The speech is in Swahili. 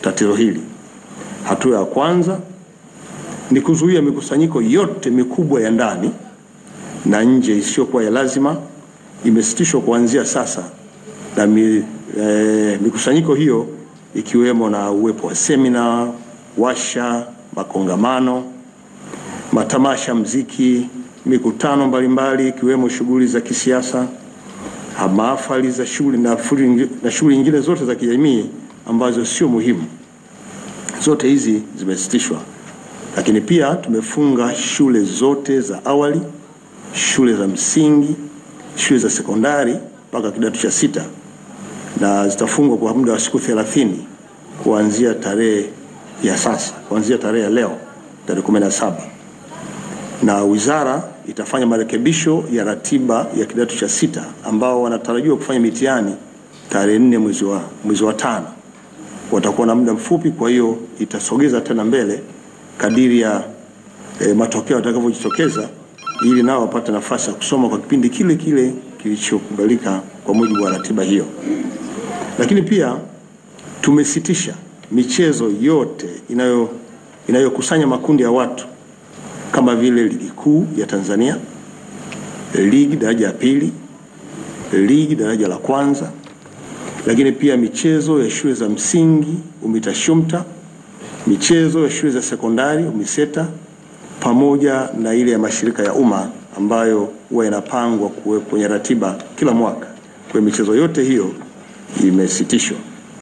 tatizo hili. Hatua ya kwanza ni kuzuia mikusanyiko yote mikubwa ya ndani na nje isiyokuwa ya lazima. Imesitishwa kuanzia sasa na mi, e, mikusanyiko hiyo ikiwemo na uwepo wa semina, washa, makongamano, matamasha, mziki, mikutano mbalimbali ikiwemo shughuli za kisiasa, mahafali za shule na na shughuli nyingine zote za kijamii ambazo sio muhimu. Zote hizi zimesitishwa, lakini pia tumefunga shule zote za awali, shule za msingi, shule za sekondari mpaka kidato cha sita na zitafungwa kwa muda wa siku 30 kuanzia tarehe ya sasa, kuanzia tarehe ya leo tarehe 17, na wizara itafanya marekebisho ya ratiba ya kidato cha sita ambao wanatarajiwa kufanya mitihani tarehe nne mwezi wa, mwezi wa tano. Watakuwa na muda mfupi, kwa hiyo itasogeza tena mbele kadiri ya e, matokeo yatakavyojitokeza ili nao wapate nafasi ya kusoma kwa kipindi kile kile kilichokubalika kwa mujibu wa ratiba hiyo. Lakini pia tumesitisha michezo yote inayo inayokusanya makundi ya watu kama vile ligi kuu ya Tanzania, ligi daraja ya pili, ligi daraja la kwanza, lakini pia michezo ya shule za msingi UMITASHUMTA, michezo ya shule za sekondari UMISETA, pamoja na ile ya mashirika ya umma ambayo huwa inapangwa kwenye ratiba kila mwaka. Kwa michezo yote hiyo imesitishwa.